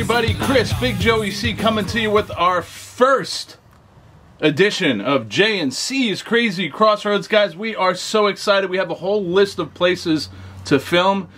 everybody? Chris, Big Joey C coming to you with our first edition of J and C's Crazy Crossroads. Guys, we are so excited. We have a whole list of places to film.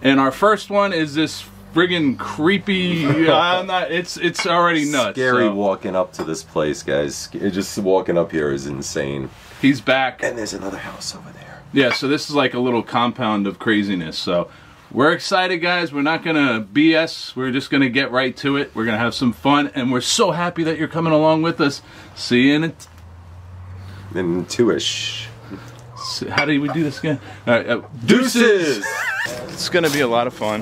And our first one is this friggin' creepy. Uh, I'm not, it's it's already nuts. Scary so. walking up to this place, guys. Just walking up here is insane. He's back. And there's another house over there. Yeah, so this is like a little compound of craziness. So we're excited, guys. We're not gonna BS. We're just gonna get right to it. We're gonna have some fun, and we're so happy that you're coming along with us. See you in it. In two-ish. How do we do this again? All right, uh, Deuces! It's gonna be a lot of fun.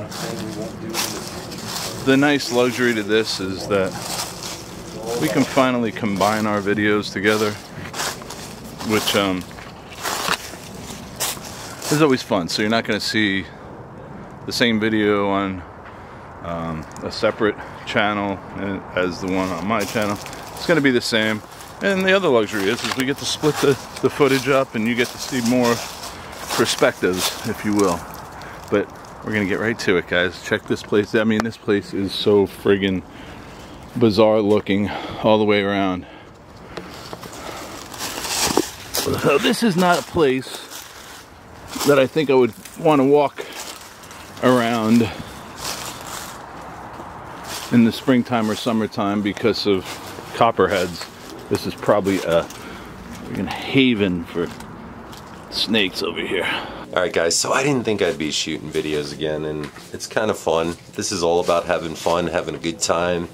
The nice luxury to this is that we can finally combine our videos together, which um, is always fun. So you're not gonna see the same video on um, a separate channel as the one on my channel. It's going to be the same. And the other luxury is, is we get to split the, the footage up and you get to see more perspectives, if you will. But we're going to get right to it, guys. Check this place. I mean, this place is so friggin' bizarre looking all the way around. So this is not a place that I think I would want to walk around in the springtime or summertime because of copperheads. This is probably a haven for snakes over here. Alright guys, so I didn't think I'd be shooting videos again and it's kind of fun. This is all about having fun, having a good time.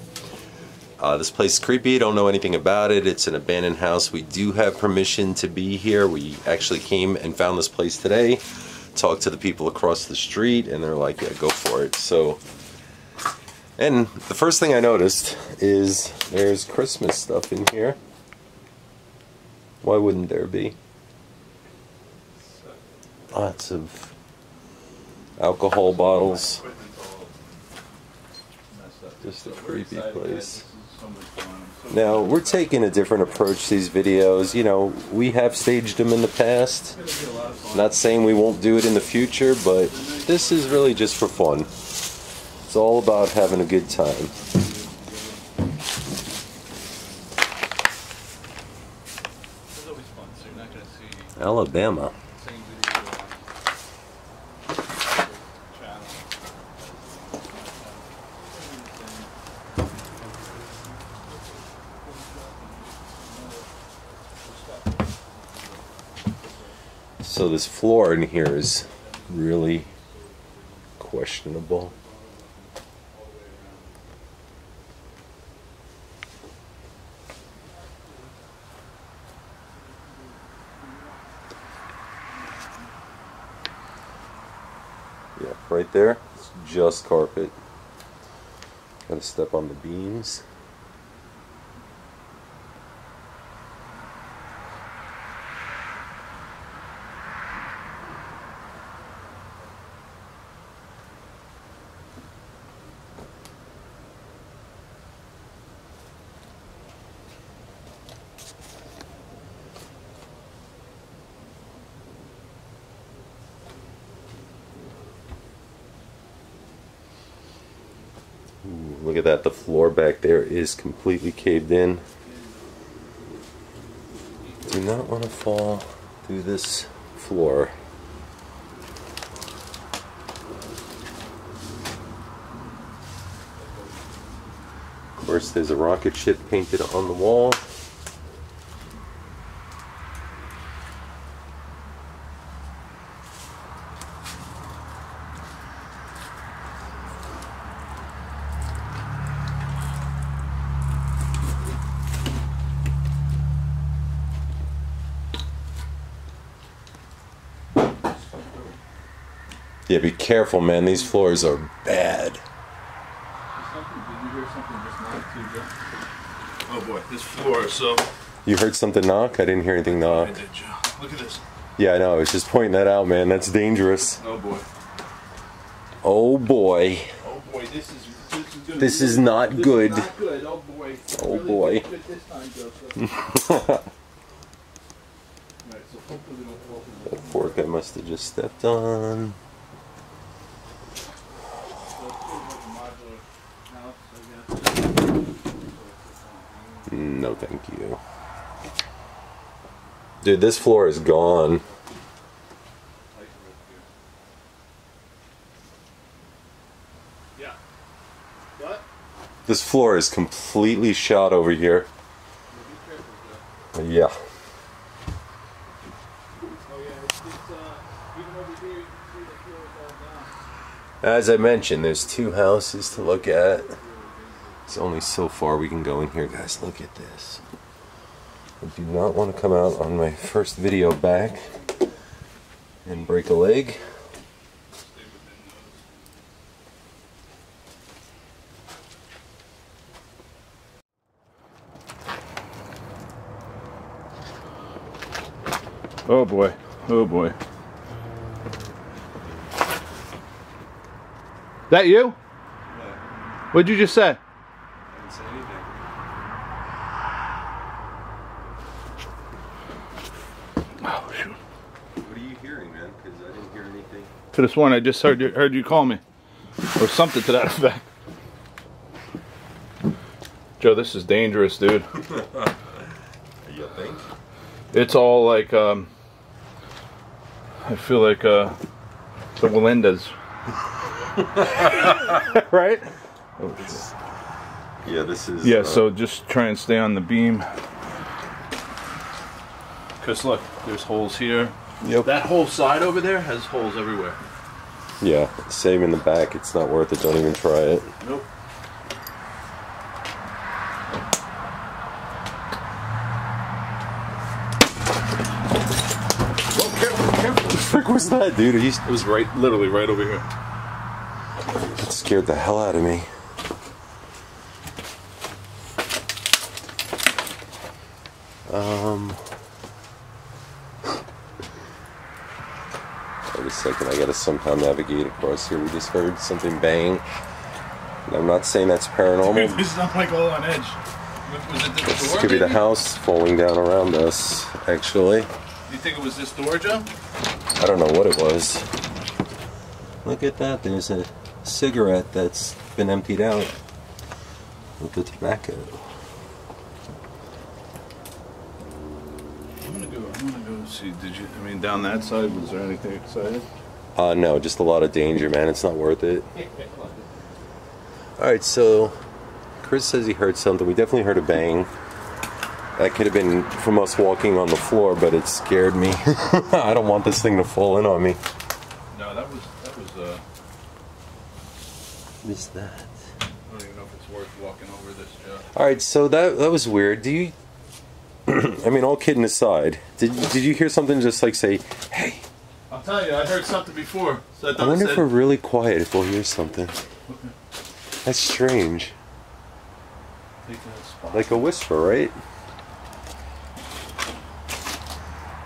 Uh, this place is creepy, don't know anything about it. It's an abandoned house. We do have permission to be here. We actually came and found this place today talked to the people across the street and they're like, yeah, go for it. So, and the first thing I noticed is there's Christmas stuff in here. Why wouldn't there be? Lots of alcohol bottles. Just a creepy place. Now, we're taking a different approach to these videos. You know, we have staged them in the past. Not saying we won't do it in the future, but this is really just for fun. It's all about having a good time. Alabama. So this floor in here is really questionable. Yeah, right there, it's just carpet. Gotta step on the beams. Ooh, look at that, the floor back there is completely caved in. Do not want to fall through this floor. Of course, there's a rocket ship painted on the wall. Careful, man. These floors are bad. Oh boy, this floor is so. You heard something knock? I didn't hear anything knock. Look at this. Yeah, I know. I was just pointing that out, man. That's dangerous. Oh boy. Oh boy. Oh boy, this is. This is, This is not this good. Is not good. Oh boy. Oh boy. Time, Joseph. So hopefully we don't fall through That fork I must have just stepped on. No, thank you. Dude, this floor is gone. Yeah. What? This floor is completely shot over here. Yeah. Oh uh. As I mentioned, there's two houses to look at. It's only so far we can go in here, guys. Look at this. I do not want to come out on my first video back and break a leg. Oh boy. Oh boy. That you? What'd you just say? Oh shoot. What are you hearing, man? Because I didn't hear anything. Could have sworn I just heard you, heard you call me, or something to that effect. Joe, this is dangerous, dude. You think? It's all like um, I feel like uh, the Wallendas, right? Yeah, this is. Yeah. uh, So just try and stay on the beam. Cause look, there's holes here. Yep. That whole side over there has holes everywhere. Yeah, same in the back. It's not worth it. Don't even try it. Nope. What the frick was that, dude? He's, It was right, literally right over here. that scared the hell out of me. Second, I gotta somehow navigate across here. We just heard something bang. And I'm not saying that's paranormal. This is not like all on edge. Was it this This door? could be the house falling down around us, actually. You think it was this door, Joe? I don't know what it was. Look at that. There's a cigarette that's been emptied out with the tobacco. I'm gonna go. Did you? I mean, down that side, was there anything exciting? Uh, no, just a lot of danger, man. It's not worth it. All right, so Chris says he heard something. We definitely heard a bang. That could have been from us walking on the floor, but it scared me. I don't want this thing to fall in on me. No, that was that was. Uh, What is that? I don't even know if it's worth walking over this, Joe. All right, so that that was weird. Do you? I mean, all kidding aside, did did you hear something just like say, "Hey"? I'll tell you, I heard something before. So I I wonder it if we're really quiet if we'll hear something. That's strange. Like a whisper, right?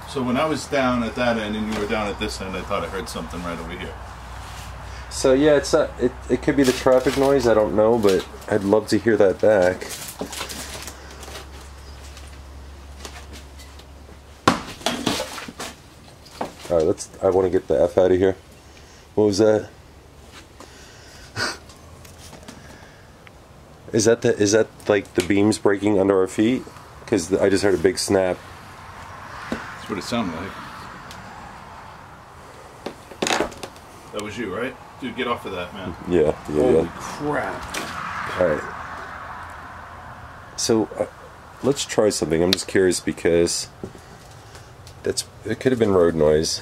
So when I was down at that end and you were down at this end, I thought I heard something right over here. So yeah, it's not, it it could be the traffic noise. I don't know, but I'd love to hear that back. All right, let's. I want to get the f out of here. What was that? Is that the? Is that like the beams breaking under our feet? Because I just heard a big snap. That's what it sounded like. That was you, right? Dude, get off of that, man. Yeah, yeah, Holy yeah. crap. All right. So uh, let's try something. I'm just curious because that's it could have been road noise.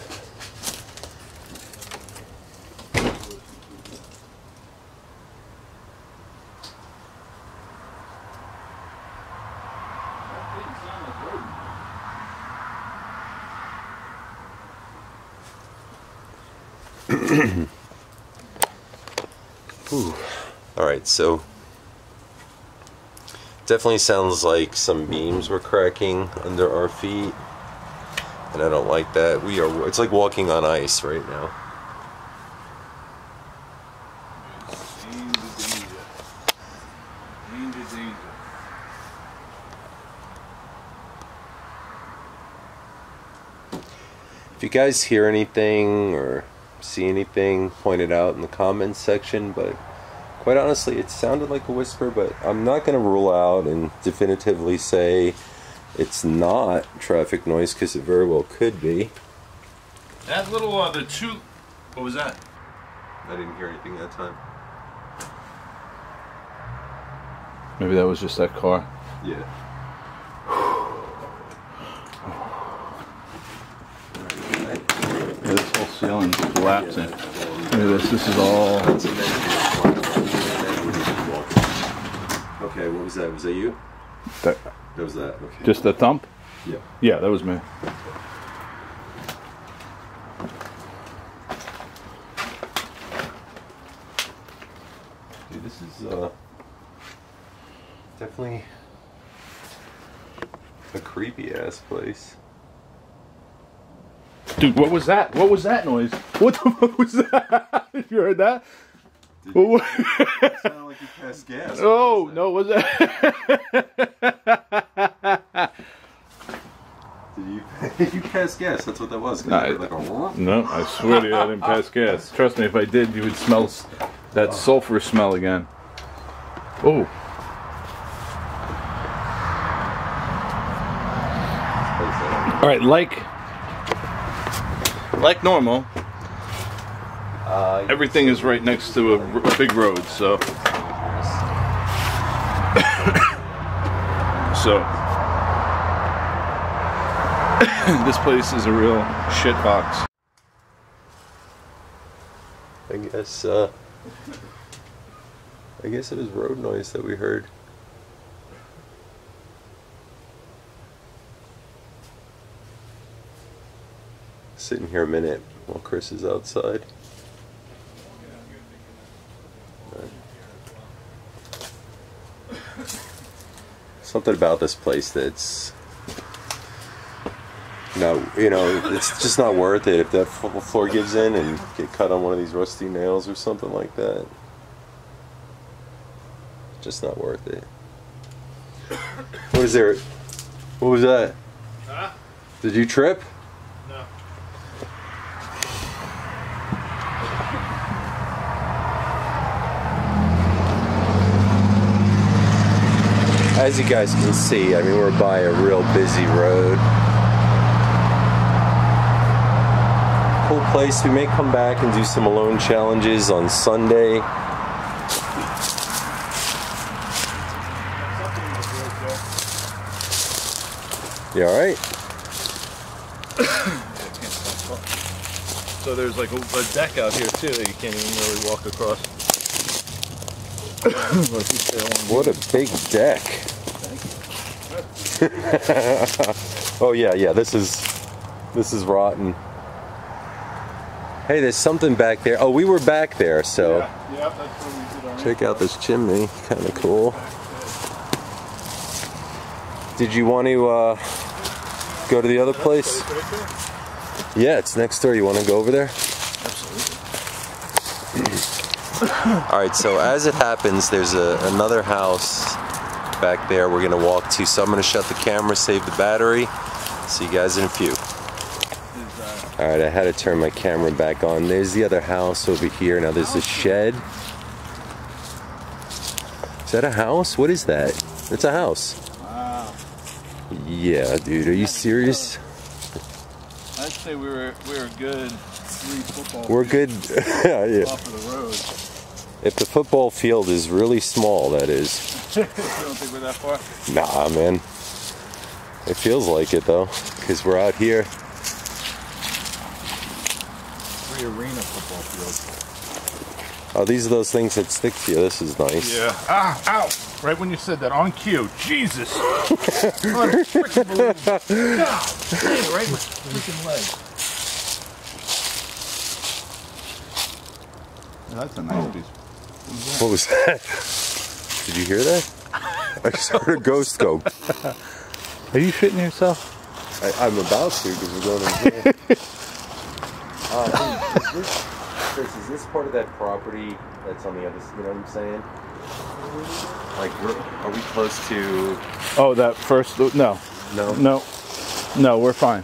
All right, so definitely sounds like some beams were cracking under our feet, and I don't like that. We are. It's like walking on ice right now. If you guys hear anything or see anything, point it out in the comments section. But quite honestly, it sounded like a whisper, but I'm not going to rule out and definitively say it's not traffic noise because it very well could be. That little, uh, the two, what was that? I didn't hear anything that time. Maybe that was just that car. Yeah. Yeah, this whole ceiling's collapsing. Look at this, this is all, Okay, what was that? Was that you? that, That was that. Okay. just a thump? yeah. Yeah, that was me. Dude, this is uh definitely a creepy ass place. Dude, what was that? What was that noise? What the fuck was that? If you heard that? It sounded like you passed gas. oh, no, was that? Did you you passed gas? That's what that was. Like a. No, I swear to you, I didn't pass gas. Trust me, if I did, you would smell that sulfur smell again. Oh, all right, like like normal, everything is right next to a big road, so so this place is a real shit box. I guess uh I guess it was road noise that we heard. Sitting here a minute while Chris is outside. Something about this place that's no, you know, it's just not worth it if that floor gives in and get cut on one of these rusty nails or something like that. Just not worth it. What is there? What was that? Huh? Did you trip? As you guys can see, I mean, we're by a real busy road. Cool place. We may come back and do some alone challenges on Sunday. You alright? So there's like a, a deck out here too that you can't even really walk across. Like you stay along- What a big deck. oh yeah, yeah, this is this is rotten. Hey, there's something back there. Oh, we were back there, so Yeah, yeah, that's we did check out this chimney. Kind of cool. Did you want to uh, go to the other place? Yeah, it's next door. You want to go over there? All right. So as it happens, there's a, another house back there. We're gonna walk to. So I'm gonna shut the camera, save the battery. See you guys in a few. All right. I had to turn my camera back on. There's the other house over here. Now there's a shed. Is that a house? What is that? It's a house. wow. Yeah, dude. Are you serious? I'd say we were we were good three football We're good. yeah, yeah. off of the road. If the football field is really small, that is. you don't think we're that far? Nah, man. It feels like it though, because we're out here. Three arena football field. Oh, these are those things that stick to you. This is nice. Yeah. Ah, ow! Right when you said that, on cue. Jesus! Unfreaking God! Dang, right in freaking leg. That's a nice piece. What was that? Did you hear that? I just heard a ghost go. Are you shitting yourself? I, I'm about to because we're going in here. uh, is this, Chris, is this part of that property that's on the other? side? You know what I'm saying? Like, we're, are we close to? Oh, that first. No, No. no, no. We're fine.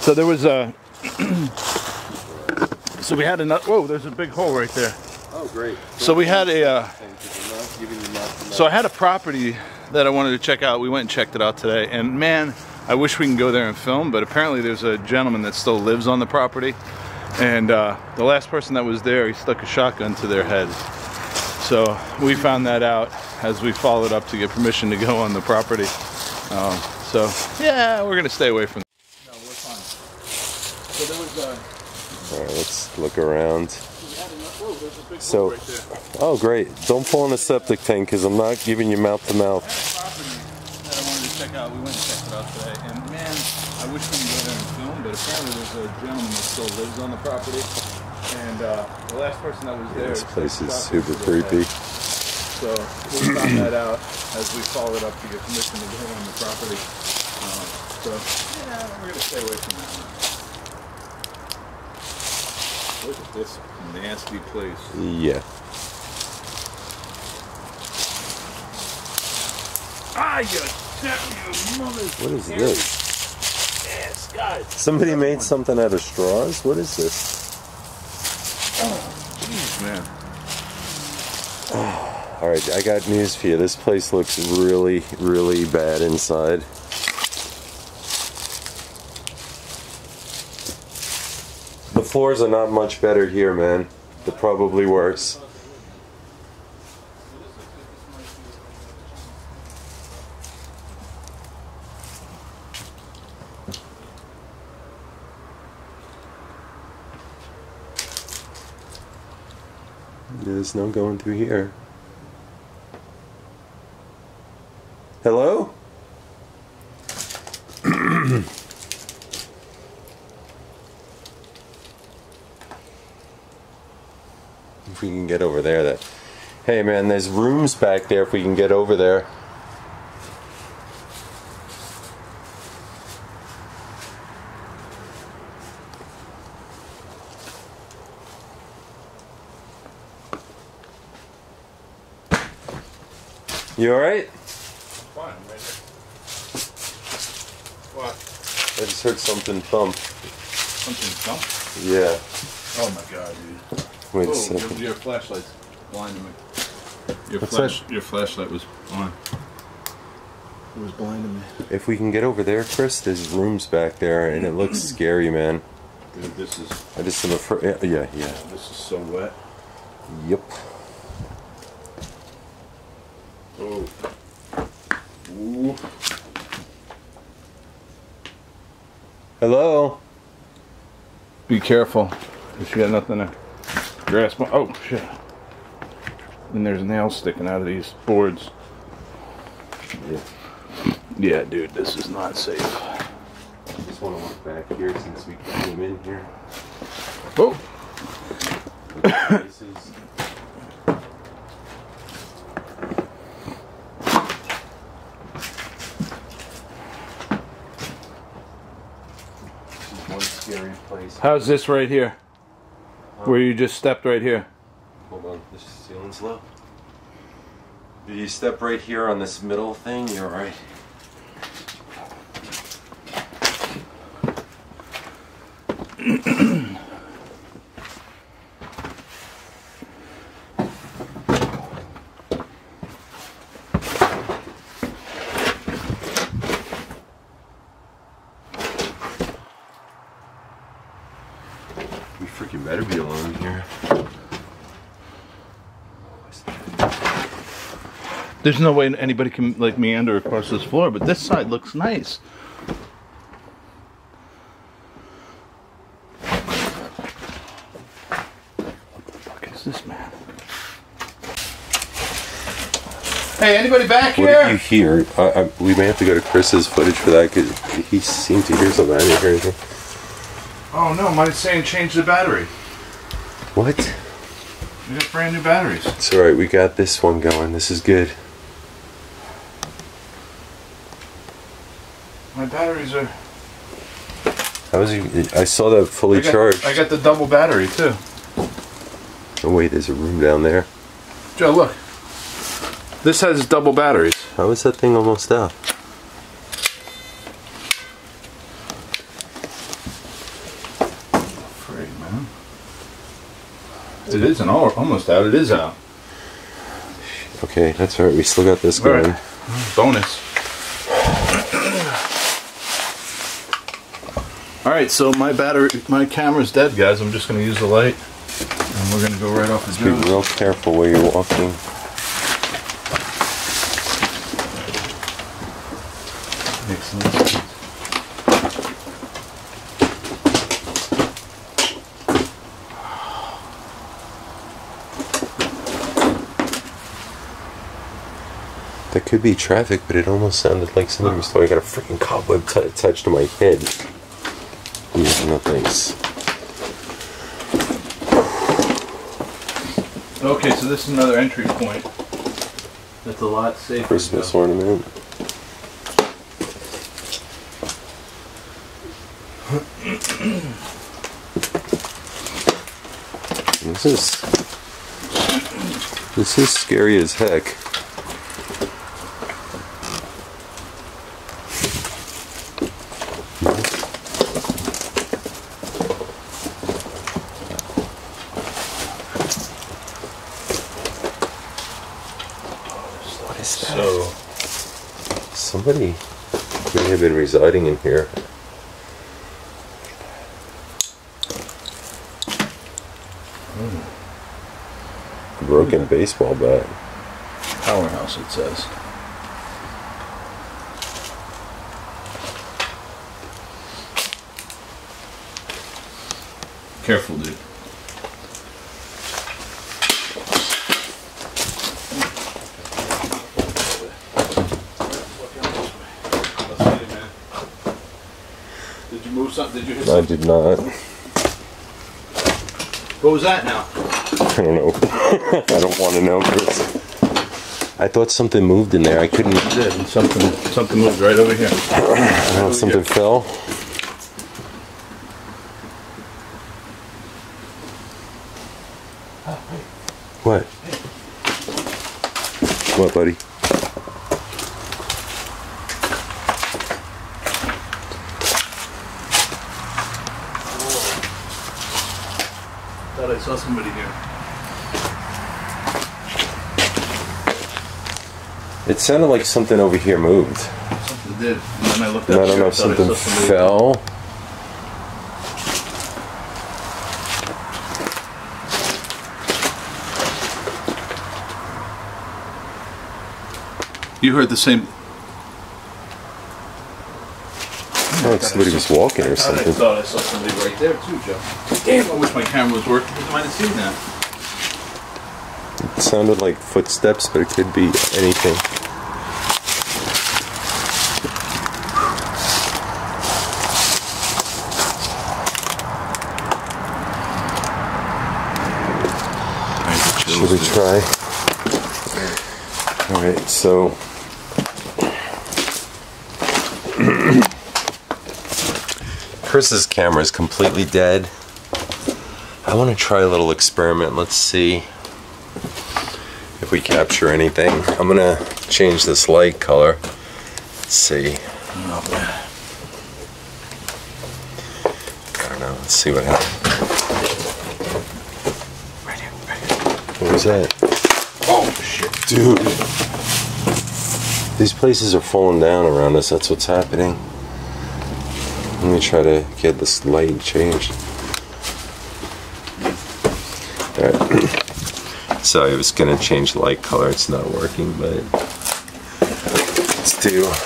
So there was a. so we had another. Whoa! There's a big hole right there. Oh, great. So we had a. Uh, I'm not giving you mouth to so I had a property that I wanted to check out. We went and checked it out today, and man, I wish we can go there and film. But apparently, there's a gentleman that still lives on the property, and uh, the last person that was there, he stuck a shotgun to their head. So we found that out as we followed up to get permission to go on the property. Um, so yeah, we're gonna stay away from. No, we're fine. So there was a. All right, let's look around. Oh, there's a big So- right. Oh, great. Don't fall in a septic tank because I'm not giving you mouth to mouth. that I wanted to check out. We went and checked it out today, and man, I wish we could go there and film, but apparently there's a gentleman that still lives on the property, and uh, the last person that was there. This place is super creepy. So we found that out as we followed up to get permission to go on the property. Uh, so yeah, we're gonna stay away from that. One. Look at this nasty place. Yeah. Ah, you you mother. What is this? Yes, God. Somebody made something out of straws? What is this? Oh, jeez, man. All right, I got news for you. This place looks really, really bad inside. Floors are not much better here, man. They're probably worse. There's no going through here. Hello? if we can get over there, that. Hey man, there's rooms back there if we can get over there. You alright? Fine, right What? I just heard something thump. Something jump? Yeah. Oh my god, dude. Wait a Oh, second. your, your flashlight's blinding me. Your What's flash, your flashlight was on. It was blinding me. If we can get over there, Chris, there's rooms back there, and it looks scary, man. Dude, this is I just am afraid. Yeah, yeah. this is so wet. Yep. Oh. Ooh. Hello. Be careful. If you got nothing to grasp on. Oh shit. And there's nails sticking out of these boards. Yeah. Yeah, dude, this is not safe. I just want to look back here since we came in here. Oh. This is- This is one scary place. How's this right here? Where you just stepped right here. Hold on, this ceiling's low. If you step right here on this middle thing, you're right. We freaking better be alone here. There's no way anybody can like meander across this floor, but this side looks nice. What the fuck is this, man? Hey, anybody back here? What did you hear? I, I, we may have to go to Chris's footage for that because he seemed to hear something. I didn't hear anything. Oh no, mine's saying change the battery. What? We got brand new batteries. It's alright, we got this one going. This is good. Batteries are. How was? I saw that fully I got, charged. I got the double battery too. oh, wait, there's a room down there. Joe, look. This has double batteries. How is that thing almost out? Man. It isn't all, almost out. It is out. Okay, that's right. We still got this going. right. Bonus. Right, so my battery, my camera's dead, guys. I'm just gonna use the light, and we're gonna go right off the Be real careful where you're walking. Excellent. That could be traffic, but it almost sounded like something was talking. I got a freaking cobweb attached to my head. Thanks. Okay, so this is another entry point. That's a lot safer. Christmas though. ornament. This is this is scary as heck. What is that? So, Somebody may have been residing in here. Hmm. Broken baseball bat. powerhouse, it says. Careful, dude. Did you move something? Did you hit I did not. What was that now? I don't know. I don't want to know, Chris. I thought something moved in there. I couldn't. It did. and Something, something moved right over here. Don't know, something fell. Ah, what? What, buddy? Thought I saw somebody here. It sounded like something over here moved. Something did. And then I looked And up I don't know if thought something fell. You heard the same. Oh, like somebody was walking or something. I thought I saw somebody right there too, Joe. Damn, I wish my camera was working. I might have seen that. It sounded like footsteps, but it could be anything. Should we try? Alright, so. Chris's camera is completely dead. I want to try a little experiment. Let's see if we capture anything. I'm gonna change this light color. Let's see. I don't know. Let's see what happens. What was that? Oh shit! Dude. These places are falling down around us. That's what's happening. Let me try to get this light changed. Alright. So I was gonna change the light color. It's not working, but let's do. Is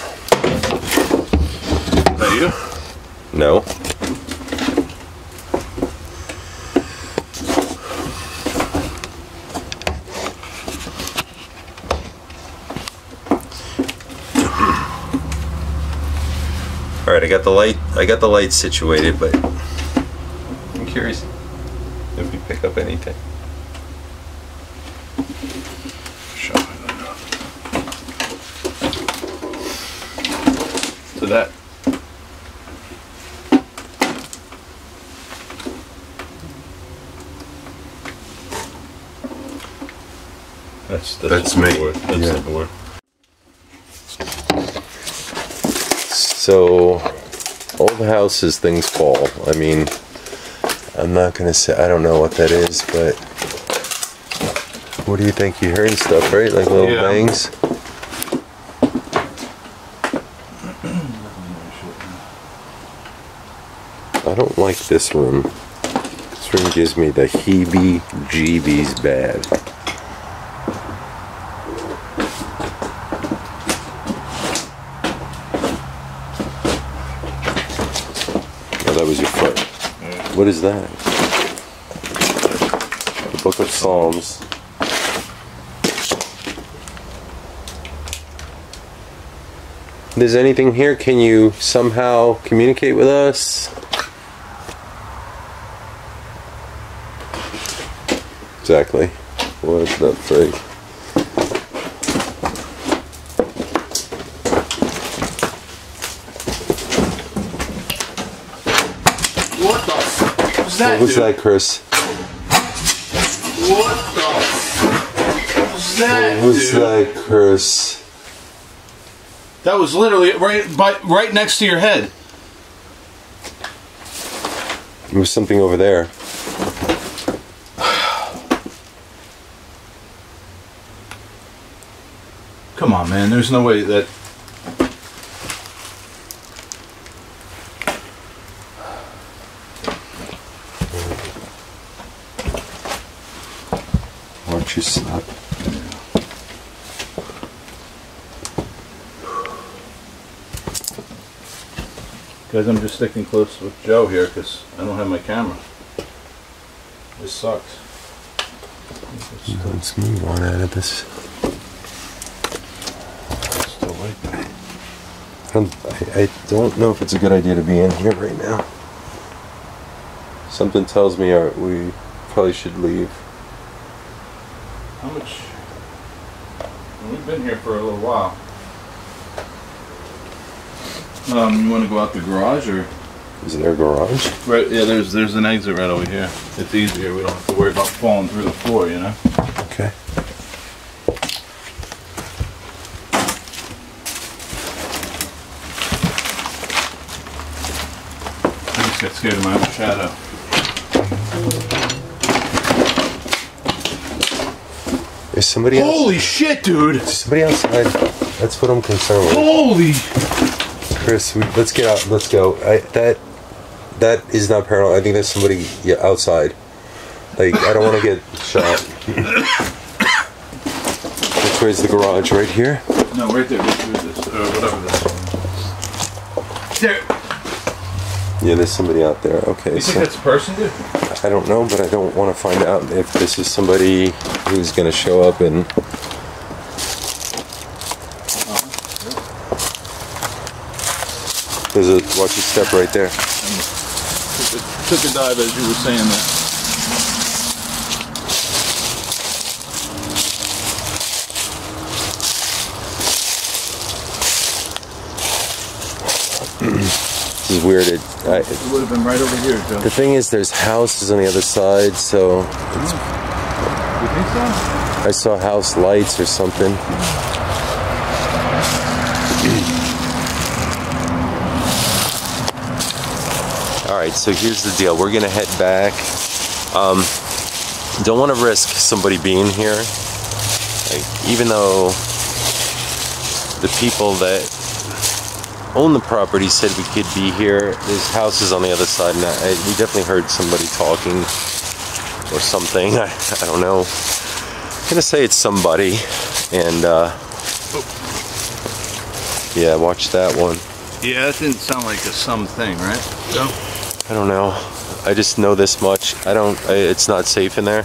that you? No. All right, I got the light. I got the light situated, but I'm curious if we pick up anything. To that. That's that's, That's the me. board. That's Yeah. the board. So, old houses, things fall. I mean, I'm not gonna say I don't know what that is, but What do you think? You heard stuff, right? Like little Yeah. bangs. I don't like this room. This room gives me the heebie-jeebies bad. Oh, that was your foot. What is that? The Book of Psalms. There's anything here, can you somehow communicate with us? Exactly. What the freak? What the f- was that, What was dude? that, Chris? What the f- was that, What was dude? that, Chris? That was literally right by, right next to your head. There was something over there. Come on, man. There's no way that. Watch your step. Guys, I'm just sticking close with Joe here because I don't have my camera. This sucks. Let's move on out of this. It's still right there. I don't, I, I don't know if it's a good idea to be in here right now. Something tells me uh, we probably should leave. How much? We've been here for a little while. Um, you want to go out the garage or? Is there a garage? Right. Yeah. There's there's an exit right over here. It's easier. We don't have to worry about falling through the floor. You know. Okay. I just got scared of my own shadow. Is somebody else? Holy shit, dude! Somebody outside. That's what I'm concerned with. Holy! Chris, we, let's get out. Let's go. I, that that is not paranormal. I think there's somebody yeah, outside. Like I don't want to get shot. Which way's the garage? Right here. No, right there. This. Or uh, whatever this. There. Yeah, there's somebody out there. Okay, You think that's a person, dude? I don't know, but I don't want to find out if this is somebody who's going to show up and. There's a watch your step right there. Took a, took a dive as you were saying that. This is weird. It, I, It would have been right over here, Joe. the thing is, there's houses on the other side, so You think so? I saw house lights or something. All right, so here's the deal. We're gonna head back. Um, don't want to risk somebody being here. Like, even though the people that own the property said we could be here, there's houses on the other side, and I, we definitely heard somebody talking or something. I, I don't know. I'm gonna say it's somebody, and uh, yeah, watch that one. Yeah, that didn't sound like a something, right? Joe? I don't know. I just know this much. I don't. I, it's not safe in there.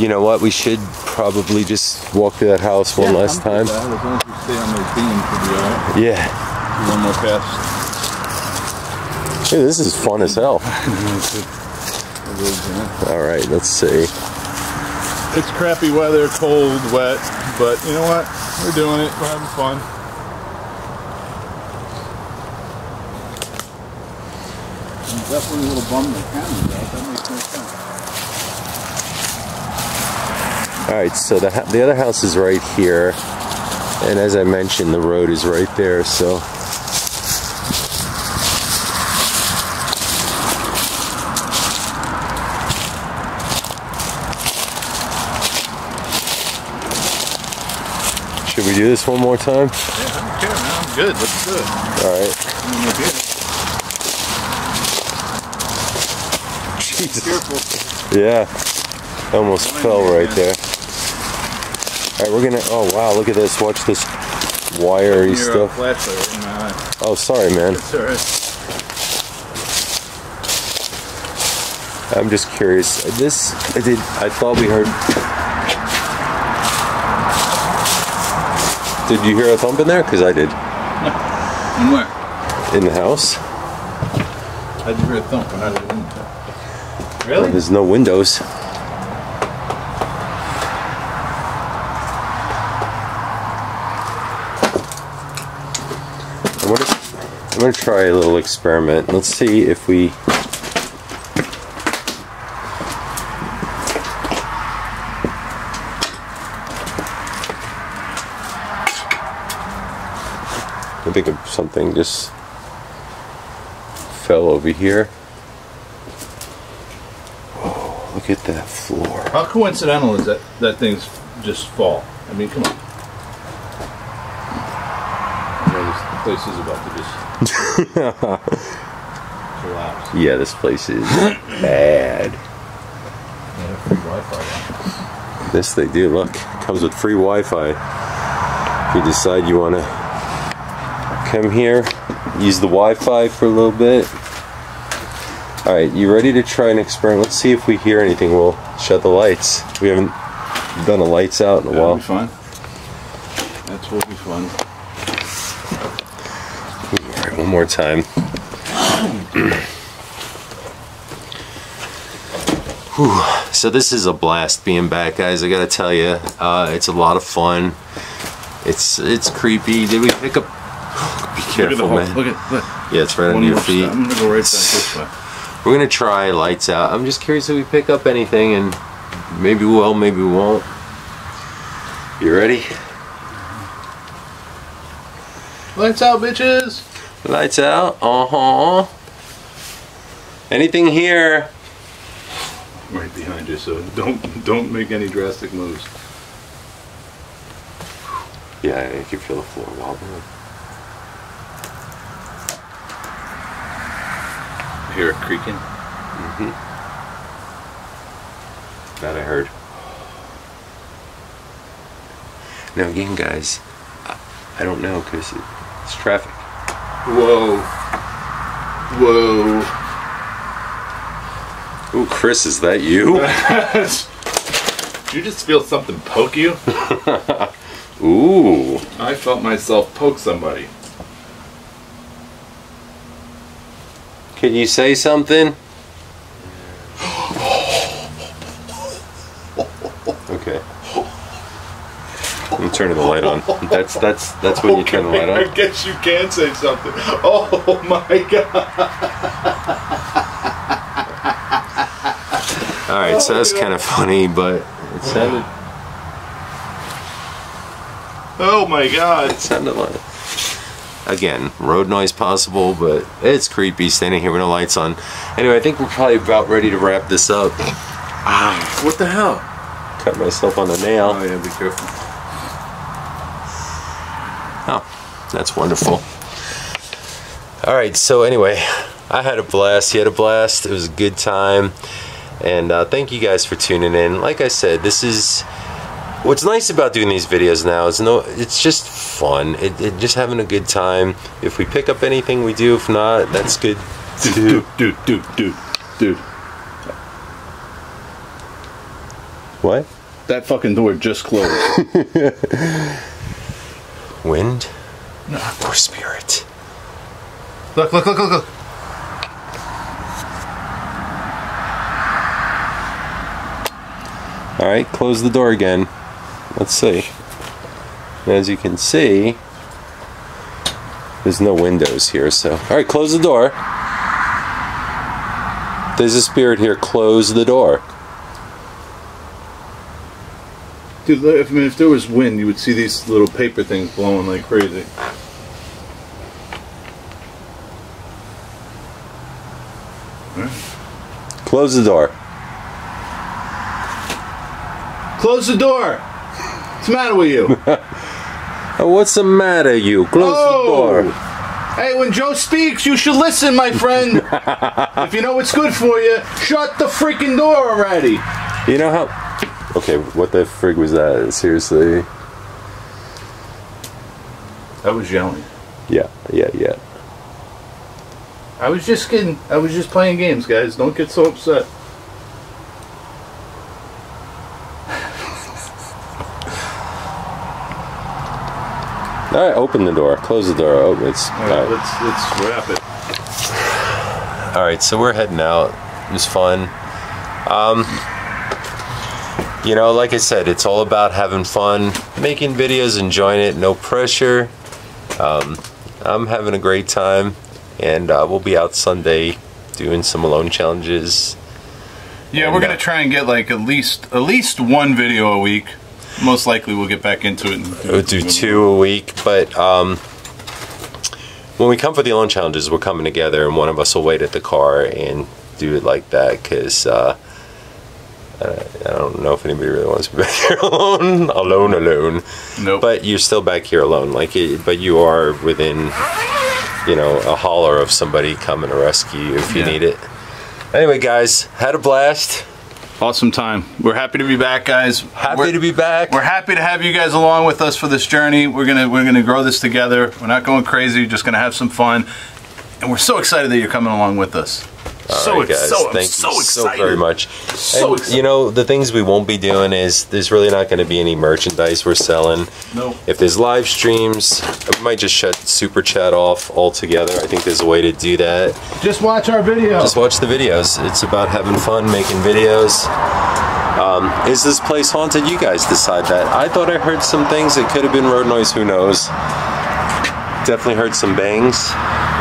You know what? We should probably just walk through that house one last time. As long as you stay on those beams. Yeah. One more pass. Hey, this is fun as hell. All right, let's see. It's crappy weather, cold, wet, but you know what? We're doing it. We're having fun. I'm definitely a little bummed the camera does. That makes no sense. All right, so the the other house is right here, and as I mentioned, the road is right there. So Should we do this one more time? Yeah, I don't care, man. I'm good. Let's do it. All right. I'm gonna be- Jesus. Yeah. I almost fell right there. All right, we're gonna. Oh wow, look at this. Watch this wiry stuff. flashlight right in my eye. Oh, sorry, man. I'm just curious. This I did. I thought we heard. Did you hear a thump in there? Because I did. And where? In the house. How'd you hear a thump when I was in there? Really? There's no windows. I'm gonna, I'm gonna try a little experiment. Let's see if we. I think of something just fell over here. Oh, look at that floor. How coincidental is that that thing's just fall? I mean, come on. This place is about to just collapse. Yeah, this place is bad. Yeah, free Wi-Fi. This they do. Look, comes with free Wi-Fi. If you decide you want to come here, use the Wi-Fi for a little bit. All right, you ready to try an experiment? Let's see if we hear anything. We'll shut the lights. We haven't done the lights out in a while. That'll while. be fun. That will be fun. All right, one more time. Whew. So this is a blast being back, guys. I gotta tell you, uh, it's a lot of fun. It's it's creepy. Did we pick up? Be Look careful, hole. man. Look at look. Yeah, it's right One under your feet. step. I'm gonna go right back this way. We're gonna try lights out. I'm just curious if we pick up anything, and maybe we will, maybe we won't. You ready? Lights out, bitches. Lights out. Uh huh. Anything here? Right behind you, so don't don't make any drastic moves. Yeah, I can feel the floor wobbling. Hear it creaking. Mm-hmm. That I heard. Now again, guys, I- don't know because it's traffic. Whoa. Whoa. Ooh, Chris, is that you? Did you just feel something poke you? Ooh. I felt myself poke somebody. Can you say something? Okay. I'm turning the light on. That's that's that's when you turn the light on. I guess you can say something. Oh my god. All right, so that's kind of funny, but it sounded Oh my god. it sounded like again road noise possible, but it's creepy standing here with no lights on. Anyway, I think we're probably about ready to wrap this up. Ah, what the hell? Cut myself on the nail. Oh yeah, be careful. Oh, that's wonderful. All right, so anyway, I had a blast. He had a blast. It was a good time. And uh, thank you guys for tuning in. Like I said, this is what's nice about doing these videos now is no, it's just fun. It, it just having a good time. If we pick up anything, we do. If not, that's good. Dude, dude, dude, dude, dude. What? That fucking door just closed. Wind No. or spirit? look, look, look, look, look. All right, close the door again. Let's see. As you can see, there's no windows here, so. All right, close the door. There's a spirit here. Close the door. Dude, if, I mean, if there was wind, you would see these little paper things blowing like crazy. Close the door. Close the door. What's the matter with you? What's the matter, you? Close Oh. the door. Hey, when Joe speaks, you should listen, my friend. if you know what's good for you, shut the freaking door already. You know how? Okay, what the frig was that? Seriously? I was yelling. Yeah, yeah, yeah. I was just kidding. I was just playing games, guys. Don't get so upset. All right, open the door. Close the door. Oh, it's All right, let's let's wrap it. All right, so we're heading out. It was fun. Um, you know, like I said, it's all about having fun, making videos, enjoying it, no pressure. Um, I'm having a great time, and uh, we'll be out Sunday doing some alone challenges. Yeah, we're gonna try and get like at least at least one video a week. Most likely, we'll get back into it. And We'll do two a week, but um, when we come for the alone challenges, we're coming together, and one of us will wait at the car and do it like that because uh, I I don't know if anybody really wants to be back here alone, alone, alone. Nope. But you're still back here alone, like, it, but you are within, you know, a holler of somebody coming to rescue you if you Yeah. need it. Anyway, guys, had a blast. Awesome time. We're happy to be back, guys. Happy We're- to be back. We're happy to have you guys along with us for this journey. We're gonna we're gonna grow this together. We're not going crazy. Just gonna have some fun, and we're so excited that you're coming along with us. So All right, guys, so, I'm thank so you excited. so very much. So And, excited. You know, the things we won't be doing is there's really not going to be any merchandise we're selling. Nope. If there's live streams, we might just shut Super Chat off altogether. I think there's a way to do that. Just watch our videos. Just watch the videos. It's about having fun, making videos. Um, is this place haunted? You guys decide that. I thought I heard some things. It could have been road noise. Who knows? Definitely heard some bangs.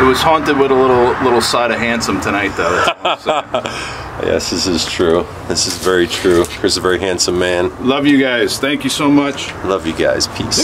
it was haunted with a little little side of handsome tonight, though. That's all I'm saying. Yes, this is true. This is very true. Chris is a very handsome man. Love you guys. Thank you so much. Love you guys. Peace.